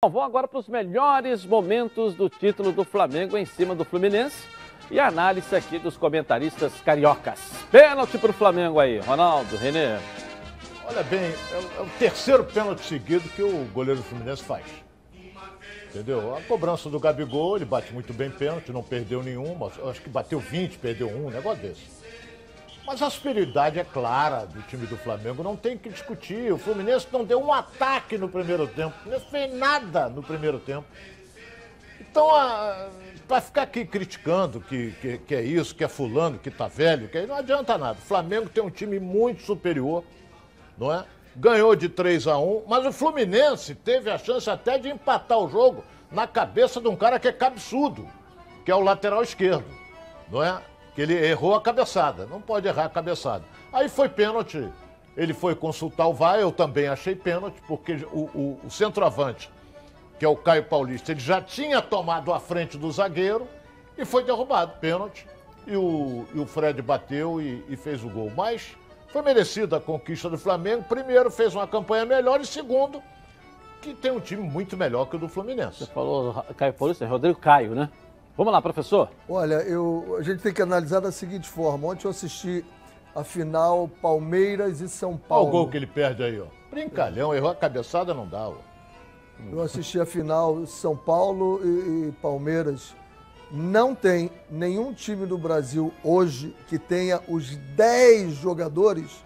Bom, vou agora para os melhores momentos do título do Flamengo em cima do Fluminense e a análise aqui dos comentaristas cariocas. Pênalti para o Flamengo aí, Ronaldo, Renê. Olha bem, é o, é o terceiro pênalti seguido que o goleiro do Fluminense faz. Entendeu? A cobrança do Gabigol, ele bate muito bem pênalti, não perdeu nenhum, acho que bateu 20, perdeu um, um negócio desse. Mas a superioridade é clara do time do Flamengo, não tem que discutir. O Fluminense não deu um ataque no primeiro tempo, não fez nada no primeiro tempo. Então, para ficar aqui criticando que, que, que, é isso, que é fulano, que tá velho, que não adianta nada. O Flamengo tem um time muito superior, não é? Ganhou de 3 a 1 mas o Fluminense teve a chance até de empatar o jogo na cabeça de um cara que é cabeçudo, que é o lateral esquerdo, não é? Que ele errou a cabeçada. Não pode errar a cabeçada. Aí foi pênalti. Ele foi consultar o VAR, eu também achei pênalti, porque o, o, o centroavante, que é o Caio Paulista, ele já tinha tomado a frente do zagueiro e foi derrubado. Pênalti. E o, e o Fred bateu e, e fez o gol. Mas foi merecida a conquista do Flamengo. Primeiro, fez uma campanha melhor e segundo, que tem um time muito melhor que o do Fluminense. Você falou Caio Paulista, Rodrigo Caio, né? Vamos lá, professor. Olha, eu, a gente tem que analisar da seguinte forma. Ontem eu assisti a final Palmeiras e São Paulo. Olha o gol que ele perde aí, ó. Brincalhão, errou a cabeçada, não dá, ó. Eu assisti a final São Paulo e, e Palmeiras. Não tem nenhum time do Brasil hoje que tenha os 10 jogadores,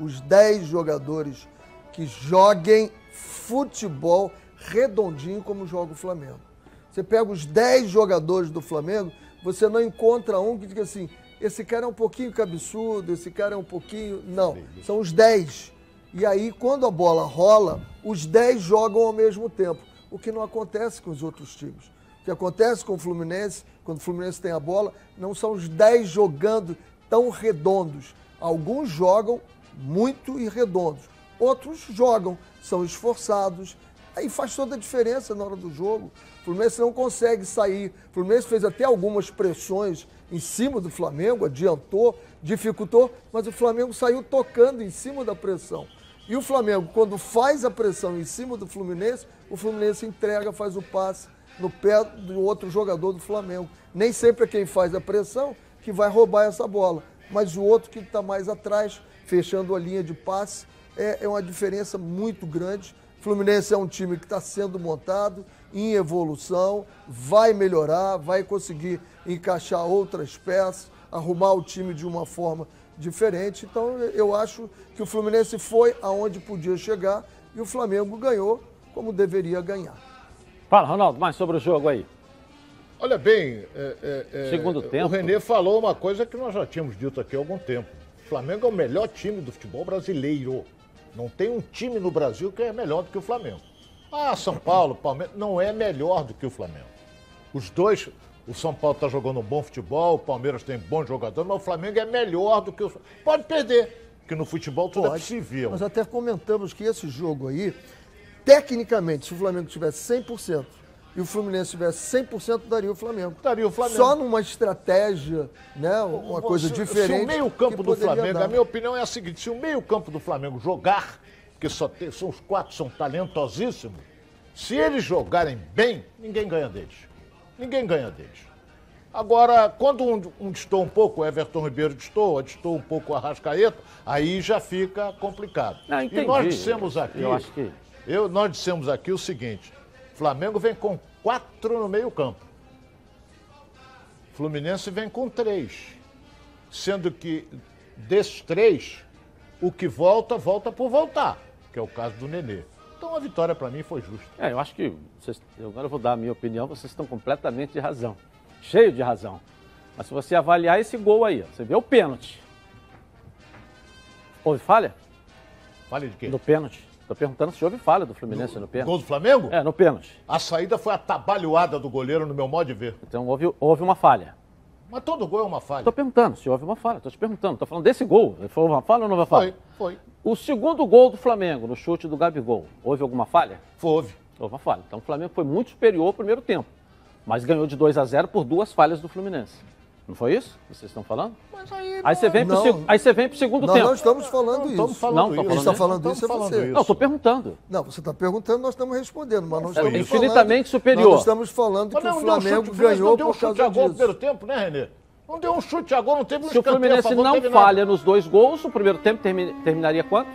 os 10 jogadores que joguem futebol redondinho como joga o Flamengo. Você pega os 10 jogadores do Flamengo, você não encontra um que diga assim: esse cara é um pouquinho cabeçudo, esse cara é um pouquinho. Não, são os 10. E aí, quando a bola rola, os 10 jogam ao mesmo tempo, o que não acontece com os outros times. O que acontece com o Fluminense, quando o Fluminense tem a bola, não são os 10 jogando tão redondos. Alguns jogam muito e redondos, outros jogam, são esforçados, Aí faz toda a diferença na hora do jogo. O Fluminense não consegue sair. O Fluminense fez até algumas pressões em cima do Flamengo, adiantou, dificultou, mas o Flamengo saiu tocando em cima da pressão. E o Flamengo, quando faz a pressão em cima do Fluminense, o Fluminense entrega, faz o passe no pé do outro jogador do Flamengo. Nem sempre é quem faz a pressão que vai roubar essa bola, mas o outro que está mais atrás, fechando a linha de passe, é, é uma diferença muito grande Fluminense é um time que está sendo montado, em evolução, vai melhorar, vai conseguir encaixar outras peças, arrumar o time de uma forma diferente. Então eu acho que o Fluminense foi aonde podia chegar e o Flamengo ganhou como deveria ganhar. Fala, Ronaldo, mais sobre o jogo aí. Olha bem, é, é, é segundo tempo. O Renê falou uma coisa que nós já tínhamos dito aqui há algum tempo. O Flamengo é o melhor time do futebol brasileiro. Não tem um time no Brasil que é melhor do que o Flamengo. Ah, São Paulo, Palmeiras, não é melhor do que o Flamengo. Os dois, o São Paulo está jogando um bom futebol, o Palmeiras tem bons jogadores, mas o Flamengo é melhor do que o Pode perder, porque no futebol tudo é Pode. é possível. Nós até comentamos que esse jogo aí, tecnicamente, se o Flamengo tivesse 100%, e o Fluminense tivesse 100%, daria o Flamengo. Daria o Flamengo. Só numa estratégia, né? Uma coisa se, diferente. Se o meio-campo do Flamengo, dar. a minha opinião é a seguinte: se o meio-campo do Flamengo jogar, porque só tem, são os quatro são talentosíssimos, se eles jogarem bem, ninguém ganha deles. Ninguém ganha deles. Agora, quando um, um distou um pouco, o Everton Ribeiro distou, distou um pouco o Arrascaeta, aí já fica complicado. Não, e nós dissemos aqui, eu acho que... eu, nós dissemos aqui o seguinte, Flamengo vem com quatro no meio-campo. Fluminense vem com três. Sendo que desses três, o que volta, volta por voltar, que é o caso do Nenê. Então a vitória para mim foi justa. É, eu acho que, vocês, agora eu vou dar a minha opinião, vocês estão completamente de razão. Cheio de razão. Mas se você avaliar esse gol aí, você vê o pênalti. Houve falha? Falha de quê? No pênalti. Perguntando se houve falha do Fluminense no, no pênalti. Gol do Flamengo? É, no pênalti. A saída foi atabalhoada do goleiro, no meu modo de ver. Então houve, houve uma falha. Mas todo gol é uma falha. Estou perguntando se houve uma falha. Estou te perguntando. Estou falando desse gol. Foi uma falha ou não houve falha? Foi, foi. O segundo gol do Flamengo, no chute do Gabigol, houve alguma falha? Houve. Houve uma falha. Então o Flamengo foi muito superior ao primeiro tempo. Mas ganhou de 2 a 0 por duas falhas do Fluminense. Não foi isso que vocês estão falando? Mas aí, Aí você vem pro, Não. seg- aí você vem pro segundo Nós tempo. não estamos falando Não, isso. estamos falando Não, isso. falando Quem está isso. falando isso é você. falando Não, estou perguntando. Não, você está perguntando, nós estamos respondendo, mas não estamos É infinitamente falando, superior. Nós estamos falando que não o um Flamengo chute, ganhou não deu um por chute a gol no primeiro tempo, né, Renê? Não deu um chute a gol, não teve um Se o Fluminense favor, não falha nos dois gols, o primeiro tempo termi- terminaria quanto?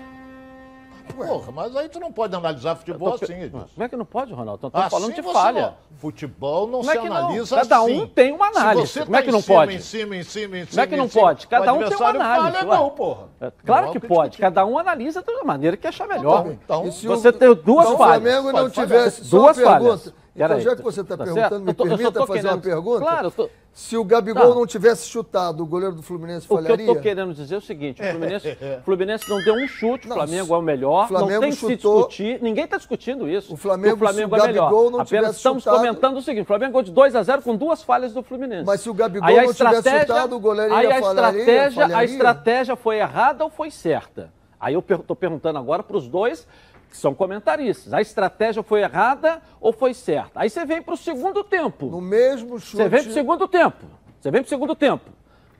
Porra, mas aí tu não pode analisar futebol tô assim, Edilson. Como é que não pode, Ronaldo? Estamos Assim falando de falha. não- Futebol não Como é se não? analisa Cada assim. um tem uma análise. Se você Como é tá que não em cima, pode? Em cima, em cima, em cima, Como é que não pode? Cada um tem uma análise. Falha, não, porra. É, Claro Não, que que pode. discutir. Cada um analisa da maneira que achar melhor. então. E se Você o- tem duas se o falhas. Flamengo não tivesse. Duas falhas. Então, já que você está tá perguntando, certo? me tô- permita fazer uma querendo- pergunta. Claro, tô- Se o Gabigol Tá. não tivesse chutado, o goleiro do Fluminense O que eu falharia? estou querendo dizer é o seguinte: o Fluminense, o Fluminense não deu um chute, o Flamengo é o melhor, Flamengo não tem que se chutou- discutir, ninguém está discutindo isso. O Flamengo, o Flamengo se o é melhor. Gabigol não Apenas estamos chutado- comentando o seguinte: o Flamengo ganhou de 2 a 0 com duas falhas do Fluminense. Mas se o Gabigol Aí não tivesse chutado, o goleiro aí ia a falharia, estratégia, a falharia? estratégia foi errada ou foi certa? Aí eu estou perguntando agora para os dois que são comentaristas. A estratégia foi errada ou foi certa? Aí você vem para o segundo tempo. No mesmo chute. Você vem para o segundo tempo. Você vem para o segundo tempo.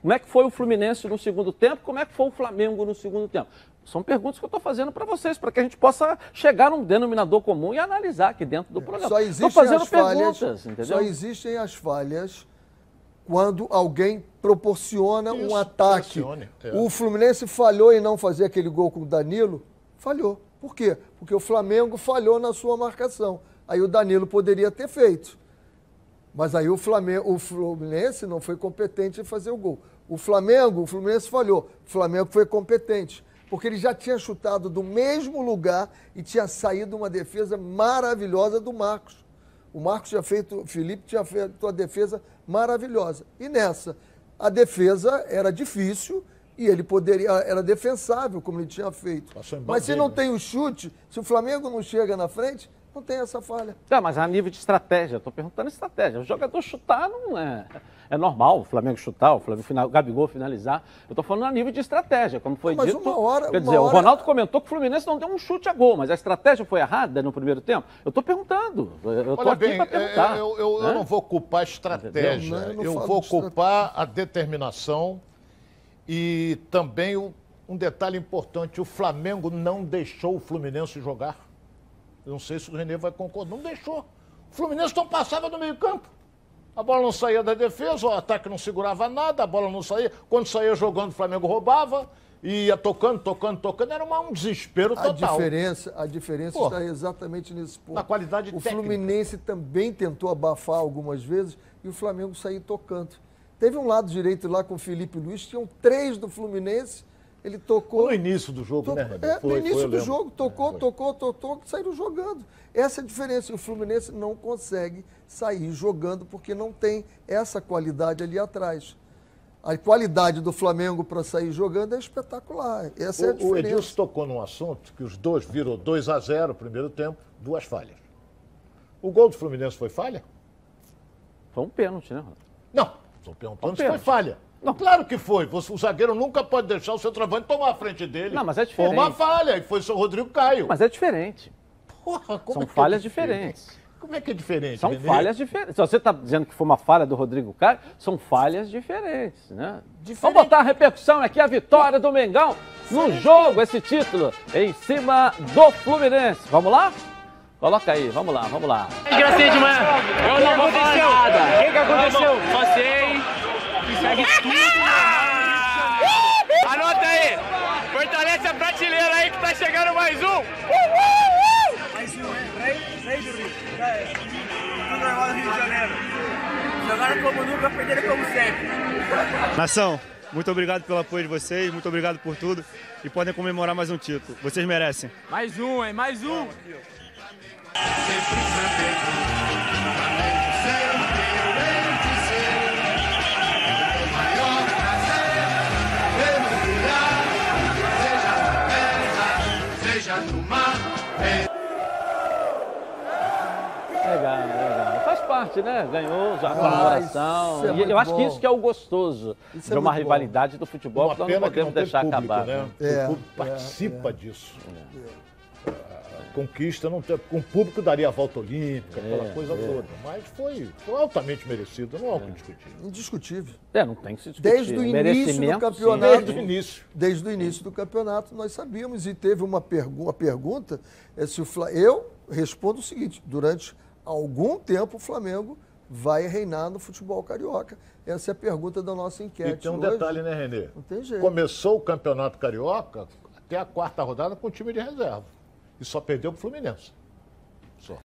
Como é que foi o Fluminense no segundo tempo? Como é que foi o Flamengo no segundo tempo? São perguntas que eu estou fazendo para vocês, para que a gente possa chegar num denominador comum e analisar aqui dentro do programa. Só Estou existem fazendo as falhas. perguntas, entendeu? Só existem as falhas quando alguém proporciona Isso, um ataque. é. O Fluminense falhou em não fazer aquele gol com o Danilo? Falhou. Por quê? Porque o Flamengo falhou na sua marcação. Aí o Danilo poderia ter feito. Mas aí o, Flamengo, o Fluminense não foi competente em fazer o gol. O Flamengo, o Fluminense falhou. O Flamengo foi competente. Porque ele já tinha chutado do mesmo lugar e tinha saído uma defesa maravilhosa do Marcos. O Marcos tinha feito, o Felipe tinha feito uma defesa maravilhosa. E nessa, a defesa era difícil e ele poderia, era defensável, como ele tinha feito. Mas se não tem o chute, se o Flamengo não chega na frente, não tem essa falha. Tá, mas a nível de estratégia, estou perguntando estratégia. O jogador chutar não é. É normal o Flamengo chutar, o Flamengo final, o Gabigol finalizar. Eu estou falando a nível de estratégia, como foi Mas dito. uma hora- quer uma dizer, o hora- Ronaldo comentou que o Fluminense não deu um chute a gol, mas a estratégia foi errada no primeiro tempo. Eu estou perguntando. Eu estou Olha aqui bem, para perguntar. é, eu, eu- eu né? não vou culpar a estratégia, Não, eu não eu vou culpar a determinação e também o- um detalhe importante, o Flamengo não deixou o Fluminense jogar. Eu não sei se o Renê vai concordar, não deixou. O Fluminense não passava no meio campo. A bola não saía da defesa, o ataque não segurava nada, a bola não saía. Quando saía jogando, o Flamengo roubava, e ia tocando, tocando, tocando. Era uma- um desespero A total. diferença, a diferença Pô, está exatamente nesse ponto. na qualidade O técnica. Fluminense também tentou abafar algumas vezes e o Flamengo saiu tocando. Teve um lado direito lá com o Felipe Luiz, tinham três do Fluminense, ele tocou. No início do jogo, To- né, é, Foi, no início foi, do lembro. jogo, tocou, Foi. tocou, tocou, saíram jogando. Essa é a diferença. O Fluminense não consegue sair jogando porque não tem essa qualidade ali atrás. A qualidade do Flamengo para sair jogando é espetacular. Essa é a O, o diferença. Edilson tocou num assunto que os dois virou 2 a 0 primeiro tempo, duas falhas. O gol do Fluminense foi falha? Foi um pênalti, né? Não. Estou perguntando Um se foi falha. Não. Claro que foi. Você- O zagueiro nunca pode deixar o centroavante tomar a frente dele. Não, mas é Foi uma diferente. falha e foi o seu Rodrigo Caio. Mas é diferente. Porra, como São é que é falhas diferente? diferentes. Como é que é diferente? São falhas diferentes. Se você está dizendo que foi uma falha do Rodrigo Caio, são falhas diferentes, né? Diferente. Vamos botar a repercussão aqui, a vitória do Mengão no jogo, esse título, em cima do Fluminense. Vamos lá? Coloca aí, vamos lá, vamos lá. Manhã. Eu não vou falar nada. O que, que aconteceu? Só sei que segue tudo. Anota aí. Fortalece a prateleira aí que tá chegando mais um. Mais um, né? Rei, do Rio. Já é. Tudo normal no Rio de Janeiro. Jogaram como nunca, perderam como sempre. Nação, muito obrigado pelo apoio de vocês, muito obrigado por tudo e podem comemorar mais um título. Vocês merecem. Mais um, hein? Mais um. Legal, né? Ganhou já a Ah, comemoração. isso é E eu acho que bom. isso que é o gostoso Isso é de uma muito bom. rivalidade do futebol Uma que nós não que não podemos tem deixar público, acabar. né? né? É, o público é, participa disso. a conquista, não tem, com o público daria a volta olímpica, aquela É, coisa é. toda. Mas foi, foi altamente merecido, não há o que discutir. Indiscutível. É, não tem que se discutir. Desde o início do Merecimento, sim. campeonato. Desde o início. Desde o início do campeonato nós sabíamos e teve uma, pergu uma pergunta, é se o Fla... eu respondo o seguinte, durante algum tempo o Flamengo vai reinar no futebol carioca. Essa é a pergunta da nossa E enquete tem um hoje. detalhe, né, Renê? Não tem jeito. Começou o Campeonato Carioca até a quarta rodada com o time de reserva. E só perdeu pro Fluminense.